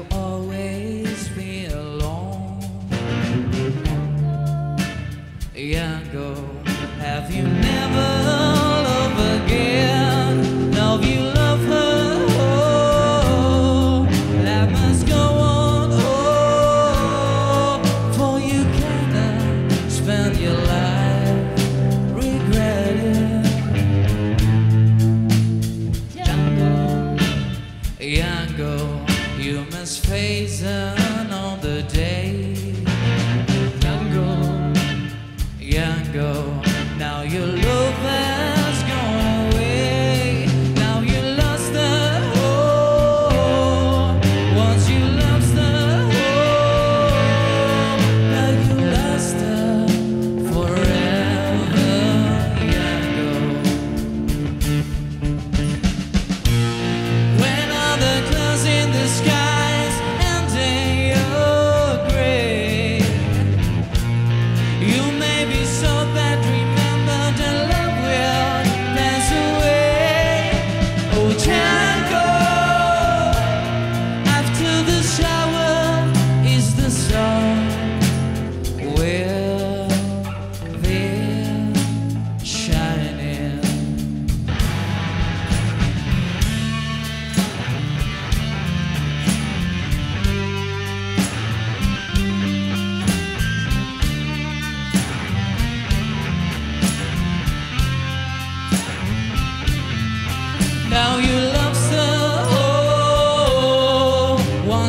will always be alone. Django, have you never? humans phasing on the day. Django, young girl.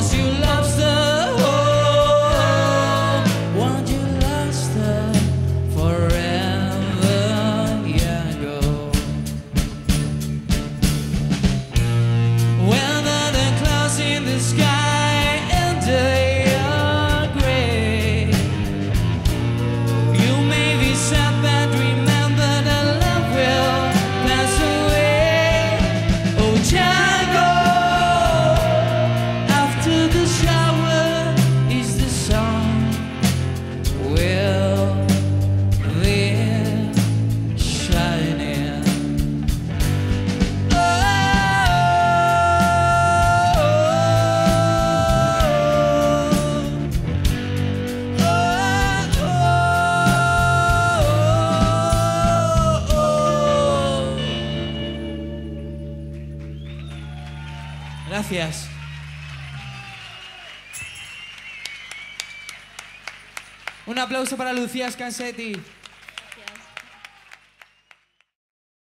'Cause you love Gracias. Un aplauso para Lucía Scansetti.